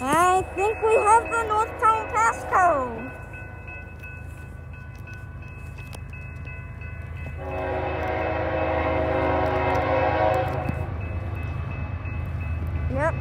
I think we have the North Town Pasco. Yep.